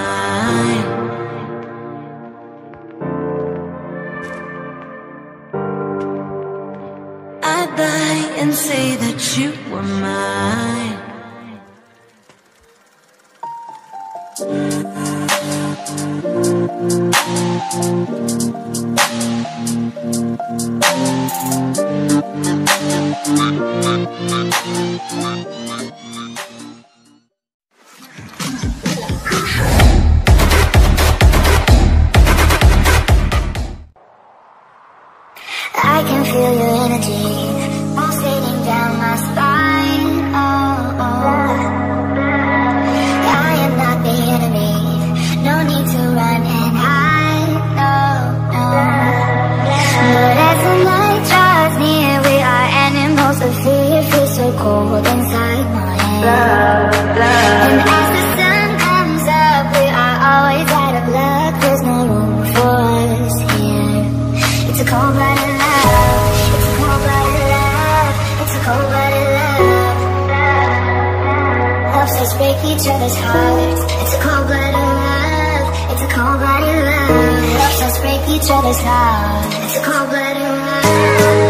were mine. I'd lie and say that you break each other's hearts. It's a cold-blooded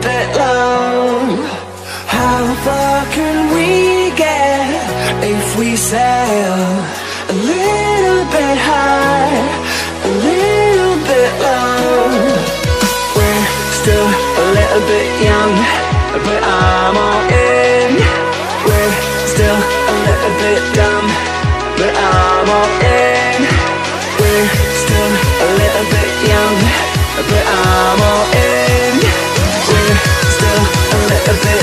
bit low How far can we get if we sail a little bit high, a little bit low? We're still a little bit young, but I'm all in. We're still a little bit dumb, but I'm all in. We're still a little bit young, but I'm all in. hacerte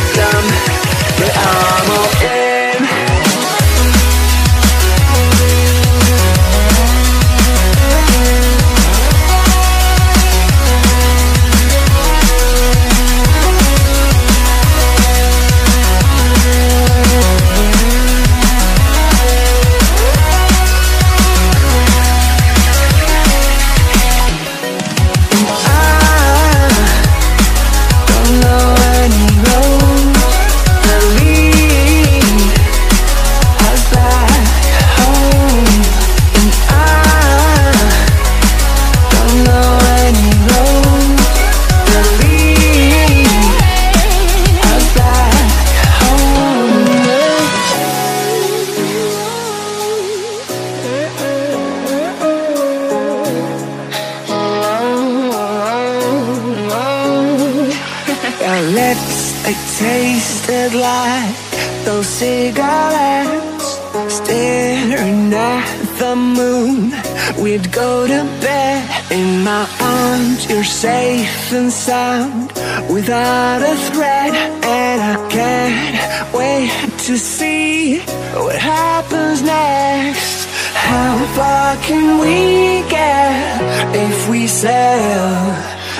we'd go to bed in my arms. You're safe and sound without a threat, and I can't wait to see what happens next. How far can we get if we sail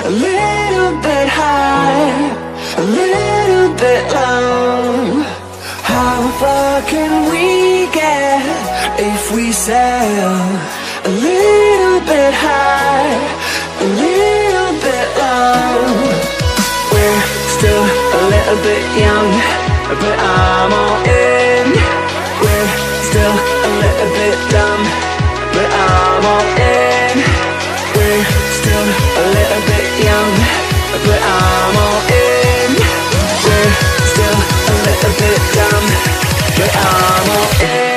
a little bit high, a little bit low? How far can we get if we sail? A little bit high, a little bit low? We're still a little bit young, but I'm all in. We're still a little bit dumb, but I'm all in. We're still a little bit young, but I'm all in. We're still a little bit dumb, but I'm all in.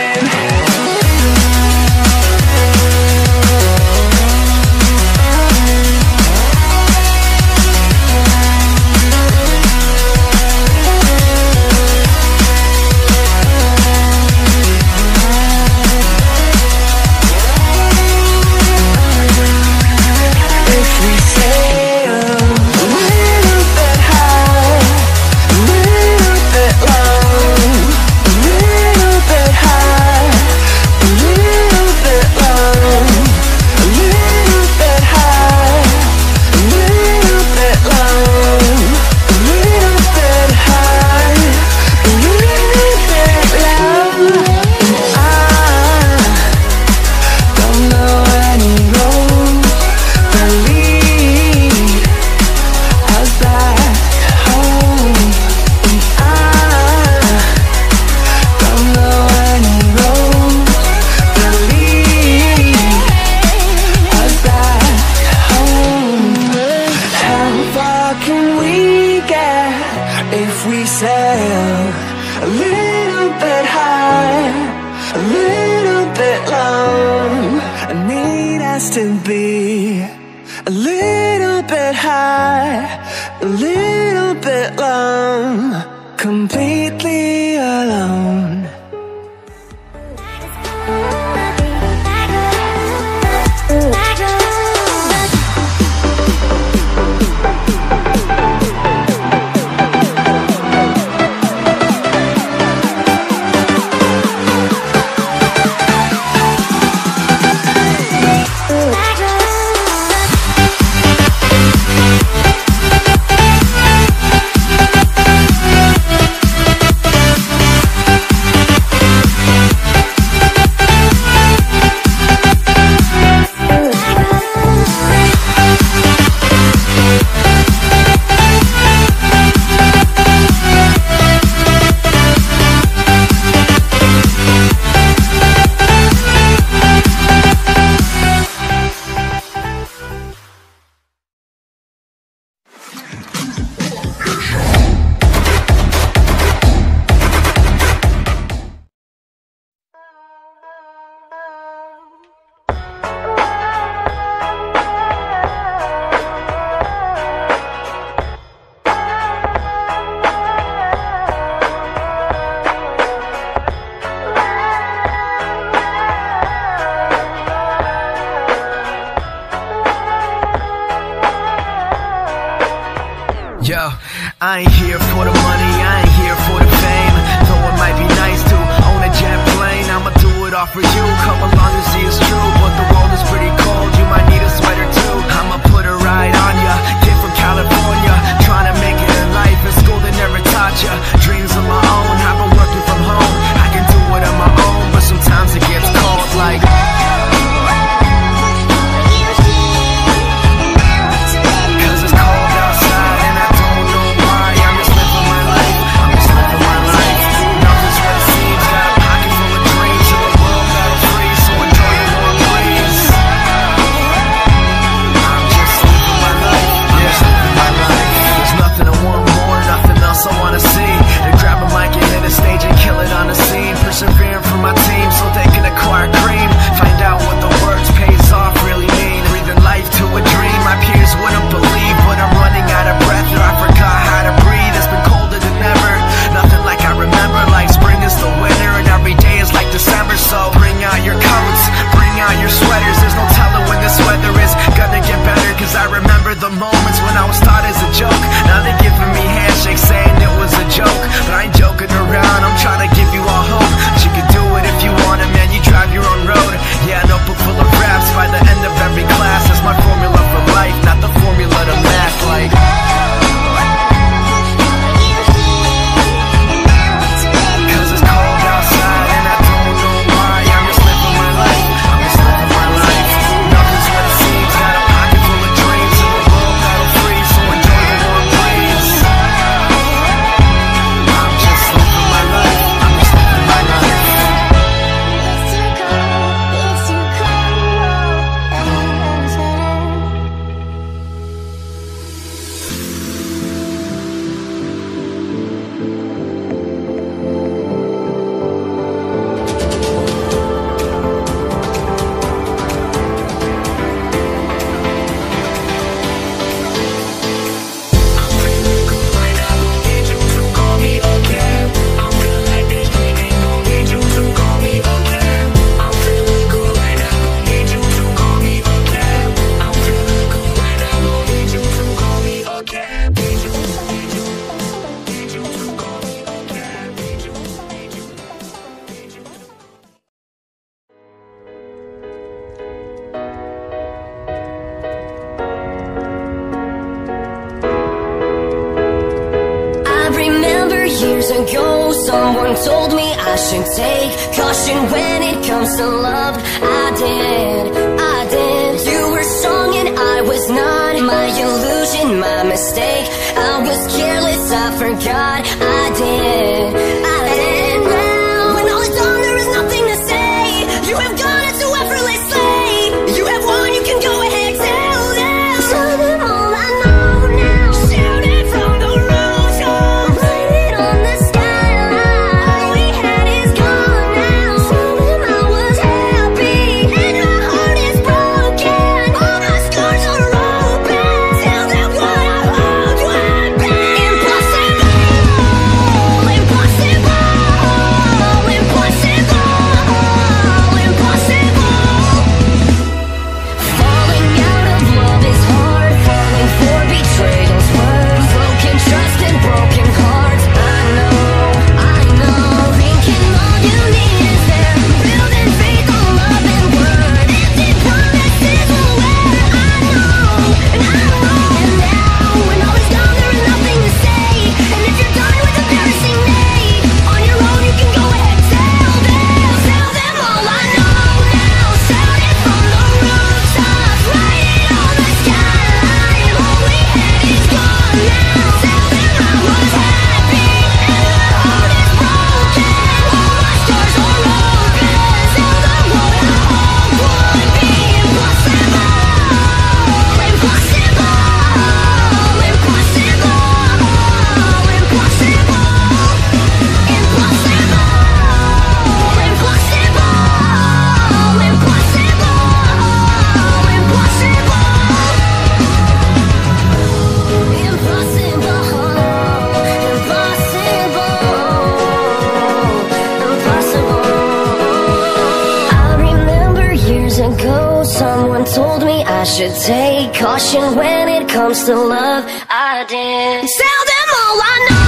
I should take caution when it comes to love. I did Tell them all I know.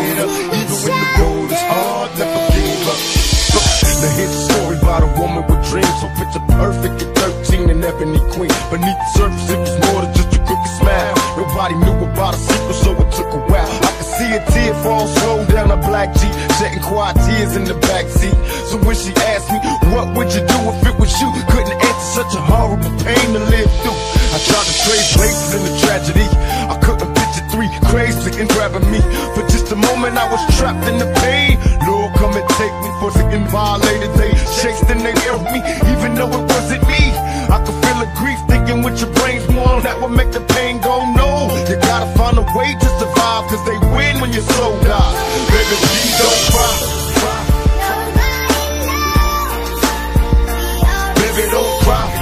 get up Even when the road is hard, never give up The hit story about a woman with dreams So picture perfect at 13 and ebony queen. Beneath the surface it was more than just a crooked smile. Nobody knew about a secret so it took a while. I could see a tear fall slow down a black Jeep Shedding quiet tears in the backseat So when she asked me, what would you do if it was you? Couldn't answer such a horrible pain to live through. I tried to trade places in the tragedy. I couldn't three. Crazy and grabbing me. For just a moment, I was trapped in the pain. Lord, come and take me for getting violated. They chased and they held me, even though it wasn't me. I could feel the grief thinking with your brains warm. That would make the pain go no. You gotta find a way to survive, cause they win when you're dies. Baby, please don't cry. Baby, don't cry.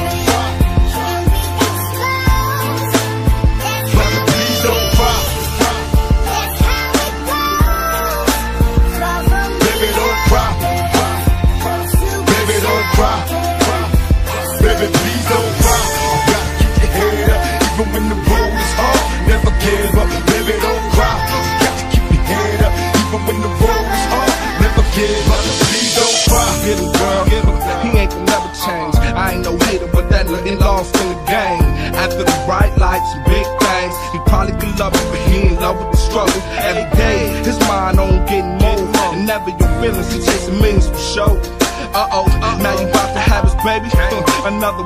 feelings and chasing means for show. Uh oh, now you about to have us, baby. Another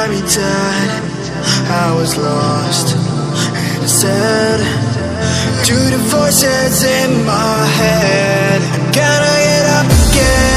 time he died I was lost. And sad To the voices in my head. I gotta get up again.